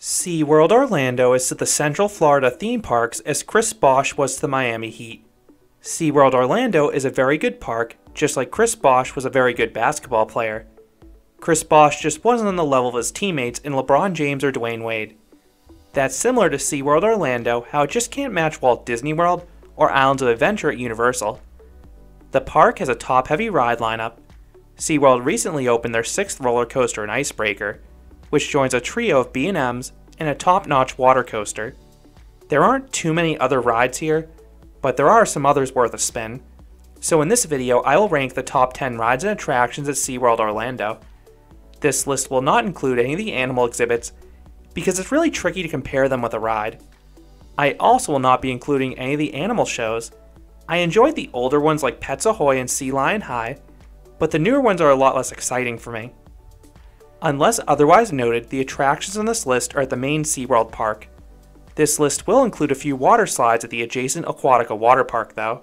SeaWorld Orlando is to the Central Florida theme parks as Chris Bosh was to the Miami Heat. SeaWorld Orlando is a very good park, just like Chris Bosh was a very good basketball player. Chris Bosh just wasn't on the level of his teammates in LeBron James or Dwyane Wade. That's similar to SeaWorld Orlando, how it just can't match Walt Disney World or Islands of Adventure at Universal. The park has a top heavy ride lineup. SeaWorld recently opened their sixth roller coaster and Ice Breaker, which joins a trio of B&Ms and a top-notch water coaster. There aren't too many other rides here, but there are some others worth a spin. So in this video, I will rank the top 10 rides and attractions at SeaWorld Orlando. This list will not include any of the animal exhibits because it's really tricky to compare them with a ride. I also will not be including any of the animal shows. I enjoyed the older ones like Pets Ahoy and Sea Lion High, but the newer ones are a lot less exciting for me. Unless otherwise noted, the attractions on this list are at the main SeaWorld park. This list will include a few water slides at the adjacent Aquatica water park though.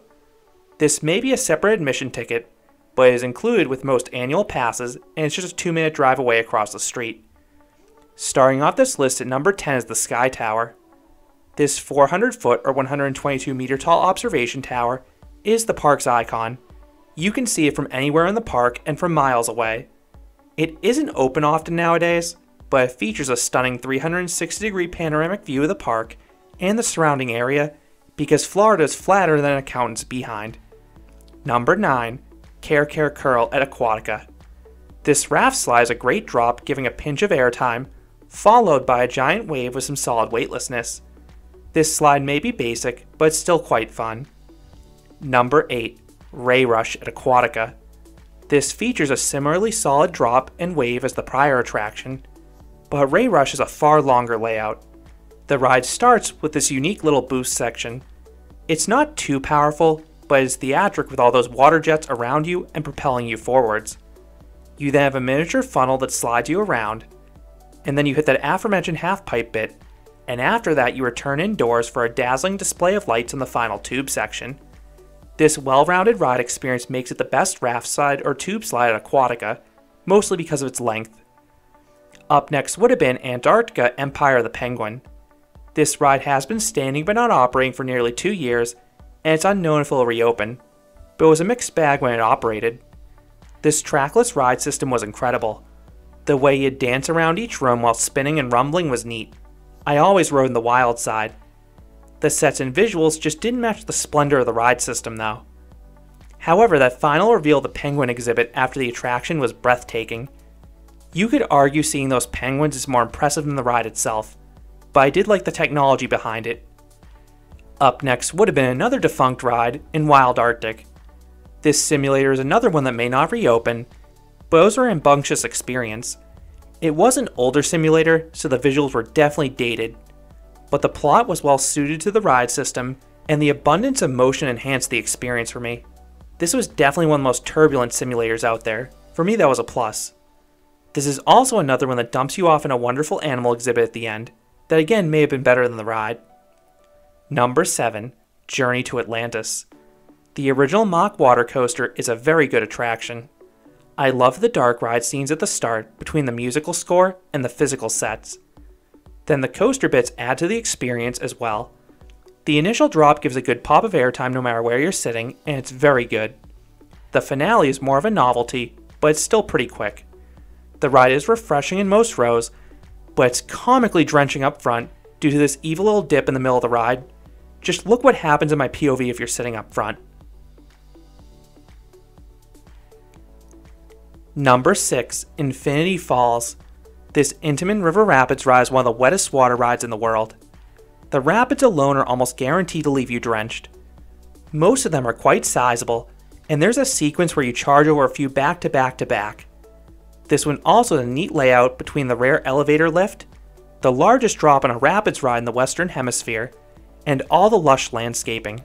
This may be a separate admission ticket, but is included with most annual passes and it's just a 2 minute drive away across the street. Starting off this list at number 10 is the Sky Tower. This 400 foot or 122 meter tall observation tower is the park's icon. You can see it from anywhere in the park and from miles away. It isn't open often nowadays, but it features a stunning 360 degree panoramic view of the park and the surrounding area because Florida is flatter than accountant's behind. Number 9. Karekare Curl at Aquatica. This raft slide is a great drop giving a pinch of airtime, followed by a giant wave with some solid weightlessness. This slide may be basic, but it's still quite fun. Number 8. Ray Rush at Aquatica. This features a similarly solid drop and wave as the prior attraction, but Ray Rush is a far longer layout. The ride starts with this unique little boost section. It's not too powerful, but is theatric with all those water jets around you and propelling you forwards. You then have a miniature funnel that slides you around, and then you hit that aforementioned half pipe bit, and after that you return indoors for a dazzling display of lights in the final tube section. This well-rounded ride experience makes it the best raft slide or tube slide at Aquatica, mostly because of its length. Up next would have been Antarctica Empire of the Penguin. This ride has been standing but not operating for nearly two years, and it's unknown if it will reopen, but it was a mixed bag when it operated. This trackless ride system was incredible. The way you'd dance around each room while spinning and rumbling was neat. I always rode in the wild side, the sets and visuals just didn't match the splendor of the ride system though. However, that final reveal of the penguin exhibit after the attraction was breathtaking. You could argue seeing those penguins is more impressive than the ride itself, but I did like the technology behind it. Up next would have been another defunct ride in Wild Arctic. This simulator is another one that may not reopen, but was a rambunctious experience. It was an older simulator, so the visuals were definitely dated, but the plot was well suited to the ride system, and the abundance of motion enhanced the experience for me. This was definitely one of the most turbulent simulators out there. For me, that was a plus. This is also another one that dumps you off in a wonderful animal exhibit at the end, that again may have been better than the ride. Number 7 Journey to Atlantis. The original mock water coaster is a very good attraction. I love the dark ride scenes at the start between the musical score and the physical sets. Then the coaster bits add to the experience as well. The initial drop gives a good pop of airtime no matter where you're sitting, and it's very good. The finale is more of a novelty, but it's still pretty quick. The ride is refreshing in most rows, but it's comically drenching up front due to this evil little dip in the middle of the ride. Just look what happens in my POV if you're sitting up front. Number 6 Infinity Falls this Intamin River Rapids ride is one of the wettest water rides in the world. The rapids alone are almost guaranteed to leave you drenched. Most of them are quite sizable, and there's a sequence where you charge over a few back to back to back. This one also has a neat layout between the rare elevator lift, the largest drop on a rapids ride in the Western Hemisphere, and all the lush landscaping.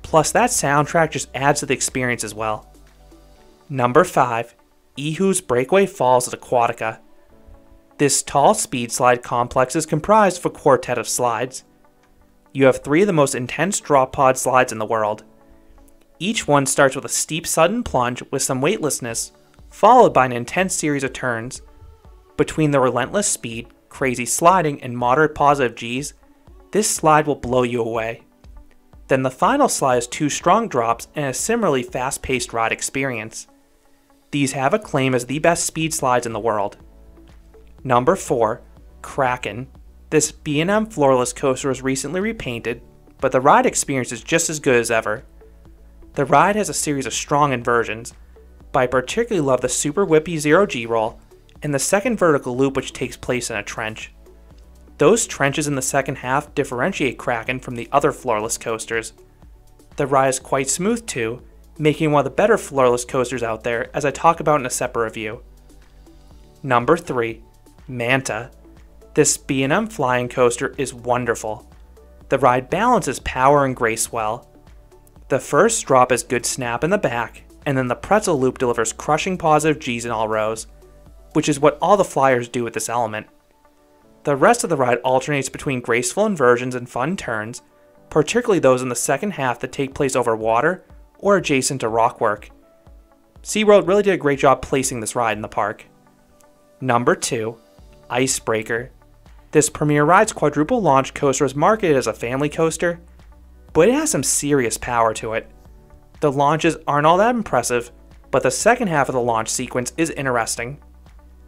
Plus, that soundtrack just adds to the experience as well. Number 5 Ihu's Breakaway Falls at Aquatica. This tall speed slide complex is comprised of a quartet of slides. You have three of the most intense drop pod slides in the world. Each one starts with a steep sudden plunge with some weightlessness, followed by an intense series of turns. Between the relentless speed, crazy sliding, and moderate positive Gs, this slide will blow you away. Then the final slide is two strong drops and a similarly fast paced ride experience. These have a claim as the best speed slides in the world. Number 4, Kraken. This B&M floorless coaster was recently repainted, but the ride experience is just as good as ever. The ride has a series of strong inversions, but I particularly love the super whippy zero G roll and the second vertical loop which takes place in a trench. Those trenches in the second half differentiate Kraken from the other floorless coasters. The ride is quite smooth too, making one of the better floorless coasters out there as I talk about in a separate review. Number 3. Manta. This B&M flying coaster is wonderful. The ride balances power and grace well. The first drop is good snap in the back, and then the pretzel loop delivers crushing positive Gs in all rows, which is what all the flyers do with this element. The rest of the ride alternates between graceful inversions and fun turns, particularly those in the second half that take place over water or adjacent to rockwork. SeaWorld really did a great job placing this ride in the park. Number 2. Ice Breaker. This Premier Rides quadruple launch coaster is marketed as a family coaster, but it has some serious power to it. The launches aren't all that impressive, but the second half of the launch sequence is interesting.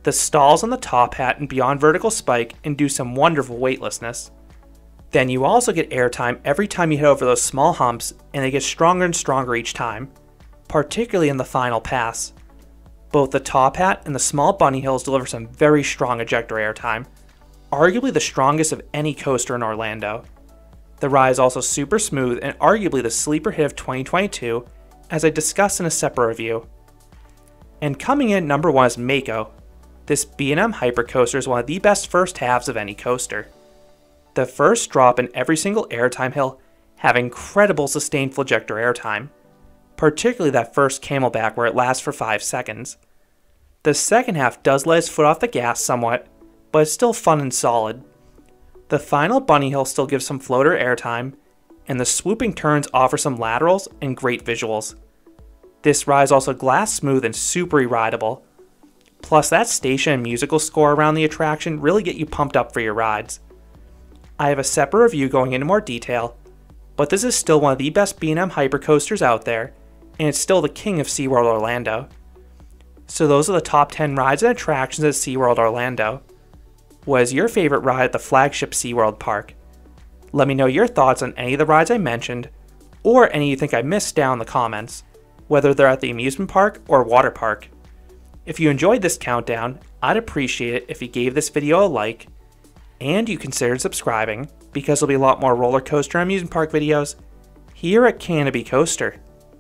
The stalls on the top hat and beyond vertical spike induce some wonderful weightlessness. Then you also get airtime every time you hit over those small humps, and they get stronger and stronger each time, particularly in the final pass. Both the top hat and the small bunny hills deliver some very strong ejector airtime, arguably the strongest of any coaster in Orlando. The ride is also super smooth and arguably the sleeper hit of 2022, as I discussed in a separate review. And coming in number one is Mako, this B&M Hypercoaster is one of the best first halves of any coaster. The first drop and every single airtime hill have incredible sustained flojector airtime, particularly that first camelback where it lasts for 5 seconds. The second half does let its foot off the gas somewhat, but it's still fun and solid. The final bunny hill still gives some floater airtime, and the swooping turns offer some laterals and great visuals. This ride is also glass smooth and super rideable, Plus, that station and musical score around the attraction really get you pumped up for your rides. I have a separate review going into more detail, but this is still one of the best B&M hypercoasters out there, and it's still the king of SeaWorld Orlando. So those are the top 10 rides and attractions at SeaWorld Orlando. What is your favorite ride at the flagship SeaWorld park? Let me know your thoughts on any of the rides I mentioned, or any you think I missed down in the comments, whether they're at the amusement park or water park. If you enjoyed this countdown, I'd appreciate it if you gave this video a like, and you considered subscribing, because there'll be a lot more roller coaster and amusement park videos here at Canobie Coaster.